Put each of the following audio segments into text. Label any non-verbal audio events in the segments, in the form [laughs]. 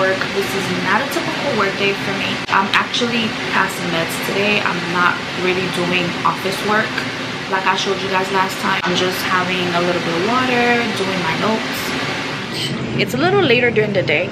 work. This is not a typical work day for me. I'm actually passing meds today. I'm not really doing office work like i showed you guys last time. I'm just having a little bit of water doing my notes. It's a little later during the day.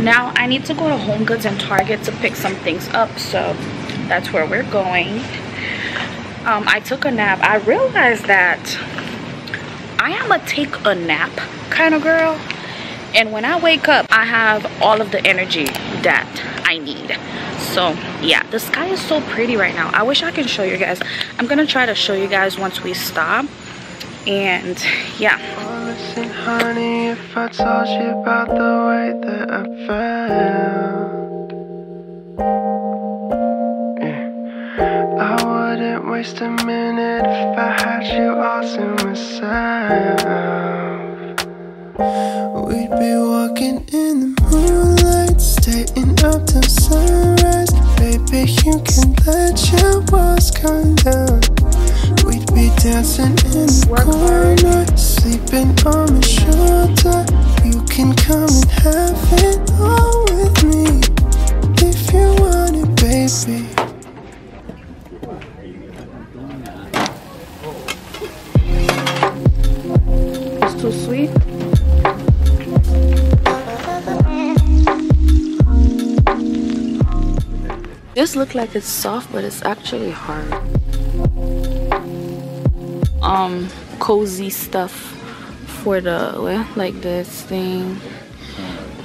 Now i need to go to home goods and target to pick some things up so that's where we're going. Um, i took a nap. I realized that i am a take a nap kind of girl and when i wake up i have all of the energy that i need so yeah the sky is so pretty right now i wish i can show you guys i'm gonna try to show you guys once we stop and yeah Listen, honey, if I told you about the way that I felt, yeah. I wouldn't waste a minute if I had you all to myself. We'd be walking in the moonlight, staying up till sunrise. Baby, you can let your walls come down. We'd be dancing in the corner, sleeping on my shoulder. You can come and have it all look like it's soft but it's actually hard. Um cozy stuff for the like this thing.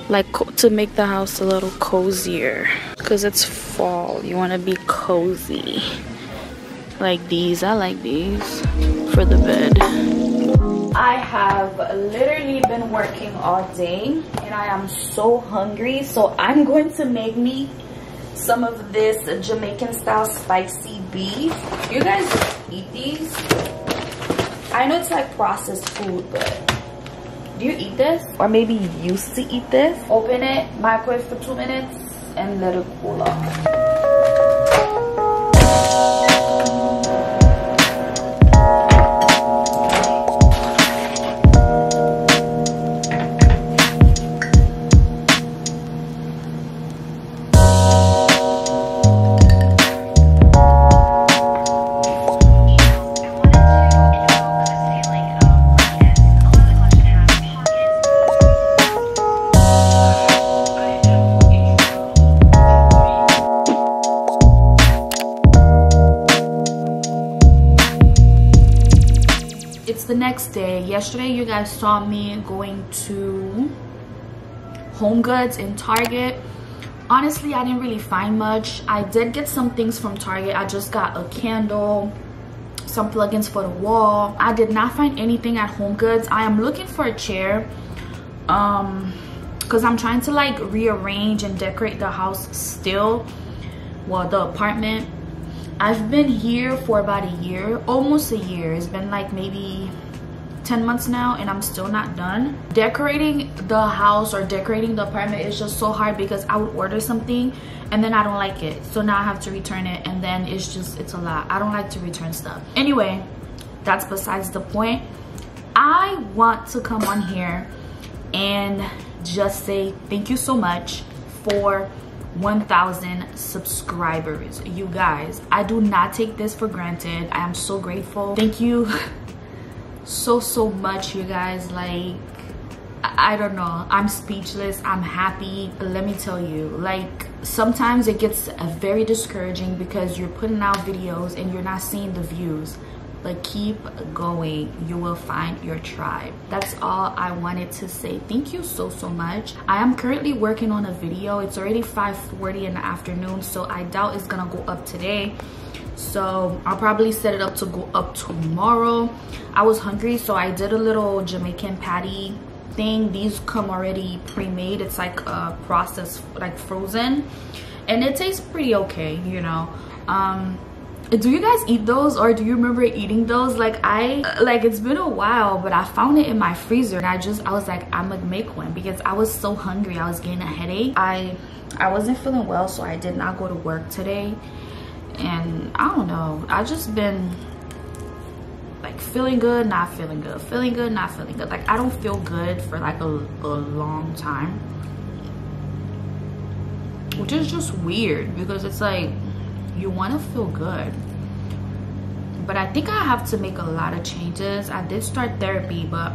Like to make the house a little cozier. Because it's fall. You want to be cozy. Like these. I like these for the bed. I have literally been working all day and i am so hungry so i'm going to make me some of this jamaican style spicy beef you guys eat these I know it's like processed food, but do you eat this? Or maybe you used to eat this? Open it, microwave for two minutes, and let it cool off. Next day. Yesterday, you guys saw me going to Home Goods in Target. Honestly, I didn't really find much. I did get some things from Target. I just got a candle, some plugins for the wall. I did not find anything at Home Goods. I am looking for a chair. Um, because I'm trying to like rearrange and decorate the house still. Well, the apartment. I've been here for about a year, almost a year. It's been like maybe 10 months now and I'm still not done. Decorating the house or decorating the apartment is just so hard because I would order something and then I don't like it. So now I have to return it and then it's just, it's a lot. I don't like to return stuff. Anyway, that's besides the point. I want to come on here and just say thank you so much for 1000 subscribers you guys i do not take this for granted i am so grateful thank you [laughs] so so much you guys like I, don't know. I'm speechless. I'm happy. Let me tell you like sometimes it gets uh, very discouraging because you're putting out videos and you're not seeing the views. But keep going. You will find your tribe. That's all i wanted to say. Thank you so so much. I am currently working on a video. It's already 5:40 in the afternoon so i doubt it's gonna go up today so i'll probably set it up to go up tomorrow. I was hungry so i did a little jamaican patty thing. These come already pre-made. It's like a processed like frozen. And it tastes pretty okay you know. Um do you guys eat those or do you remember eating those? Like i like it's been a while but i found it in my freezer and i just i was like i'm gonna make one because i was so hungry. I was getting a headache. I i wasn't feeling well so i did not go to work today and i don't know. I just been like feeling good not feeling good. Feeling good not feeling good. Like i don't feel good for like a, a long time. Which is just weird because it's like you want to feel good. But i think i have to make a lot of changes. I did start therapy but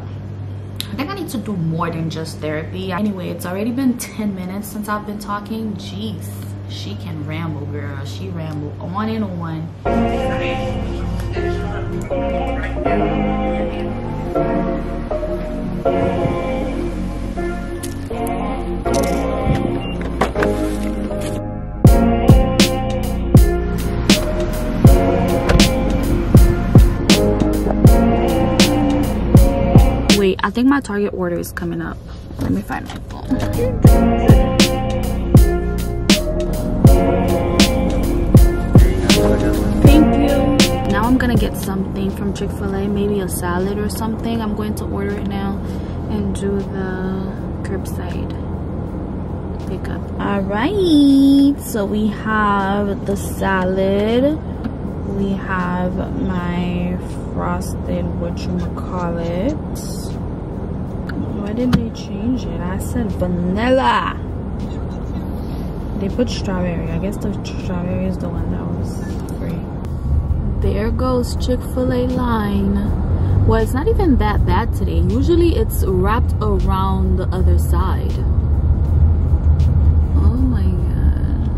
I think I need to do more than just therapy. Anyway, it's already been 10 minutes since I've been talking. Jeez, she can ramble, girl. She ramble on and on. Wait, I think my Target order is coming up. Let me find my phone. Gonna get something from Chick-fil-A, maybe a salad or something. I'm going to order it now and do the curbside pickup. All right, so we have the salad. We have my frosted, what you call it. Why did they change it? I said vanilla. They put strawberry. I guess the strawberry is the one that. There goes Chick-fil-A line. Well, it's not even that bad today. Usually it's wrapped around the other side. Oh my god.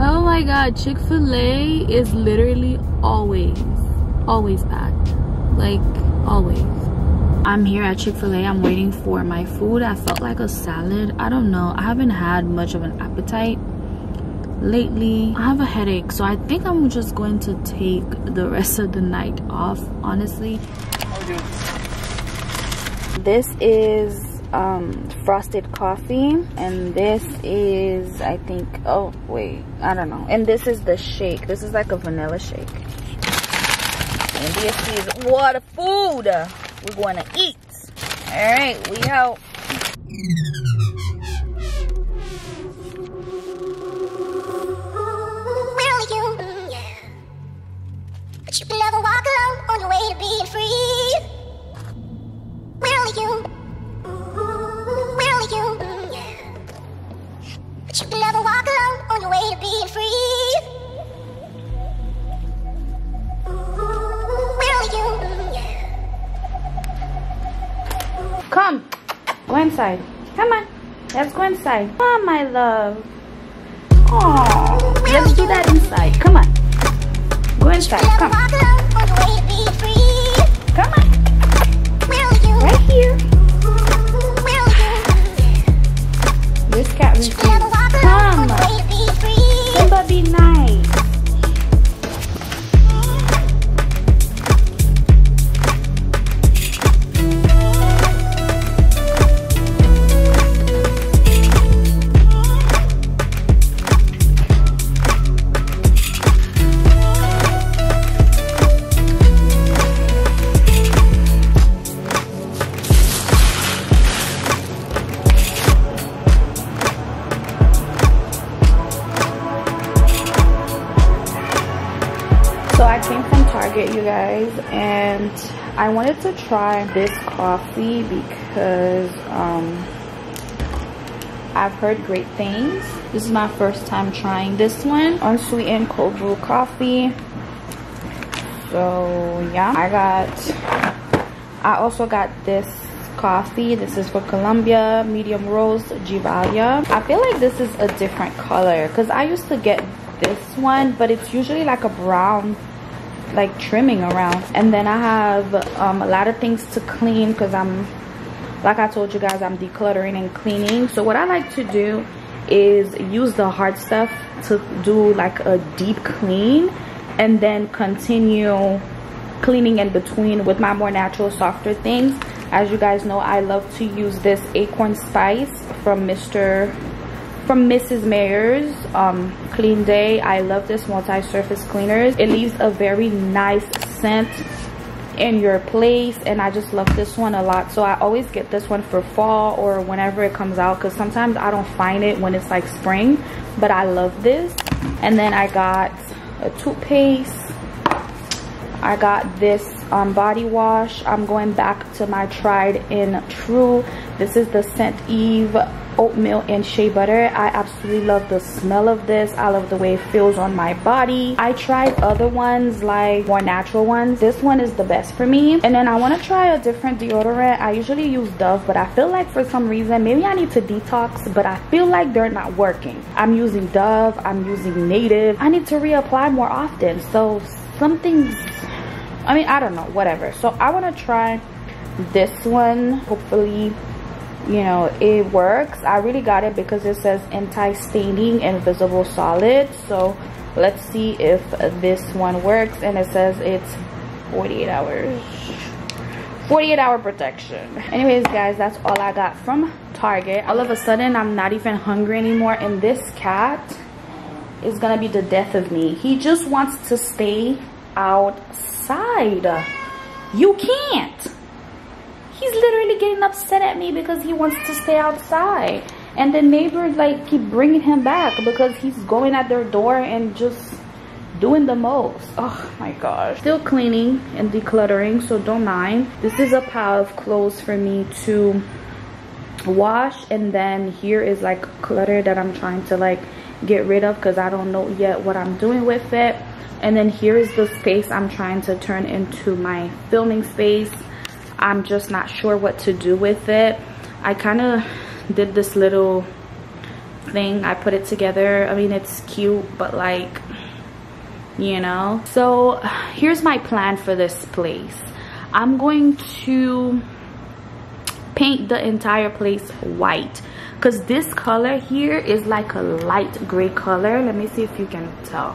[laughs] oh my god, Chick-fil-A is literally always, always packed. Like, always. I'm here at Chick-fil-A. I'm waiting for my food. I felt like a salad. I don't know. I haven't had much of an appetite lately. I have a headache, so I think I'm just going to take the rest of the night off, honestly. This is um, frosted coffee, and this is, I think, oh, wait, I don't know. And this is the shake. This is like a vanilla shake. And this is water food we're going to eat. All right, we out. But you can never walk alone on your way to being free. Where are you? Where are you? Yeah. But you can never walk alone on your way to being free. Where are you? Yeah. Come. Go inside. Come on. Let's go inside. Come on, my love. Oh, let's do that inside. Come on. Go inside. Come. on your way to being free. Come on. Where are you? Right here. Where are you? Yeah. This cat You can never refused. walk alone on Come. your way to being free. Simba, be nice. I wanted to try this coffee because um, I've heard great things. This is my first time trying this one, unsweetened cold brew coffee. So yeah, I got, I also got this coffee. This is for Colombia, medium roast, Gevalia. I feel like this is a different color because I used to get this one, but it's usually like a brown like trimming around. And then i have um, a lot of things to clean because i'm like i told you guys i'm decluttering and cleaning. So what i like to do is use the hard stuff to do like a deep clean and then continue cleaning in between with my more natural softer things. As you guys know i love to use this acorn spice from mr from Mrs. Meyer's um, Clean Day. I love this multi-surface cleaners. It leaves a very nice scent in your place and I just love this one a lot. So I always get this one for fall or whenever it comes out because sometimes I don't find it when it's like spring. But I love this. And then I got a toothpaste I got this um, body wash I'm going back to my tried and true this is the St. Ives oatmeal and shea butter. I absolutely love the smell of this. I love the way it feels on my body. I tried other ones like more natural ones. This one is the best for me. And then i want to try a different deodorant. I usually use dove but i feel like for some reason maybe i need to detox but i feel like they're not working. I'm using dove. I'm using native. I need to reapply more often. So something, i mean i don't know. Whatever. So i want to try this one hopefully you know it works. I really got it because it says anti-staining invisible solid so let's see if this one works. And it says it's 48 hours. 48 hour protection. Anyways guys that's all i got from target. All of a sudden i'm not even hungry anymore. And this cat is gonna be the death of me. He just wants to stay outside. You can't he's literally getting upset at me because he wants to stay outside. And the neighbors like keep bringing him back because he's going at their door and just doing the most. Oh my gosh. Still cleaning and decluttering so don't mind. This is a pile of clothes for me to wash and then here is like clutter that i'm trying to like get rid of because i don't know yet what i'm doing with it. And then here is the space i'm trying to turn into my filming space I'm just not sure what to do with it. I kind of did this little thing. I put it together. I mean, it's cute, but like, you know. So here's my plan for this place. I'm going to paint the entire place white because this color here is like a light gray color let me see if you can tell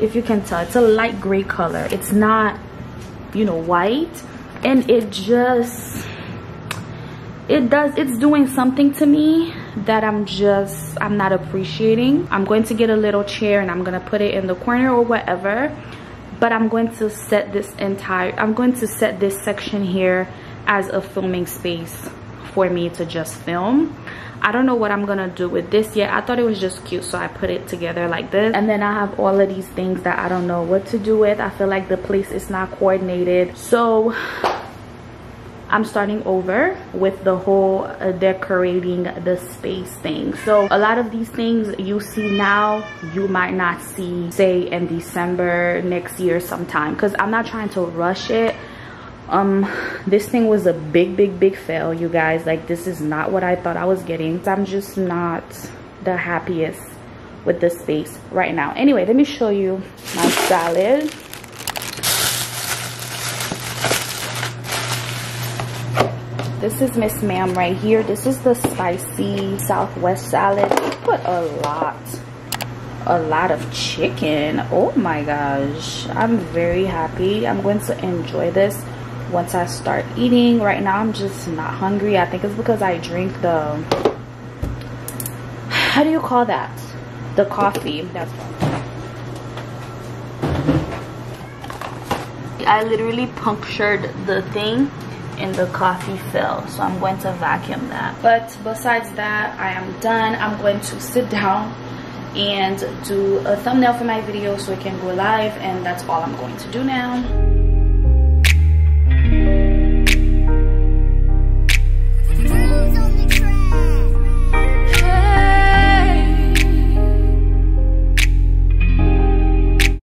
if you can tell it's a light gray color it's not you know white and it just it does it's doing something to me that i'm just i'm not appreciating i'm going to get a little chair and i'm going to put it in the corner or whatever but i'm going to set this entire i'm going to set this section here as a filming space for me to just film I don't know what I'm gonna do with this yet. I thought it was just cute, so I put it together like this. And then I have all of these things that I don't know what to do with. I feel like the place is not coordinated. So I'm starting over with the whole uh, decorating the space thing. So a lot of these things you see now, you might not see say in December next year sometime because I'm not trying to rush it. Um this thing was a big big big fail you guys. Like this is not what i thought i was getting. I'm just not the happiest with the space right now. Anyway let me show you my salad this is miss ma'am right here this is the spicy southwest salad put a lot a lot of chicken oh my gosh i'm very happy i'm going to enjoy this once I start eating. Right now, I'm just not hungry. I think it's because I drink the, how do you call that? The coffee. That's I literally punctured the thing and the coffee fell so i'm going to vacuum that. But besides that i am done. I'm going to sit down and do a thumbnail for my video so it can go live and that's all i'm going to do now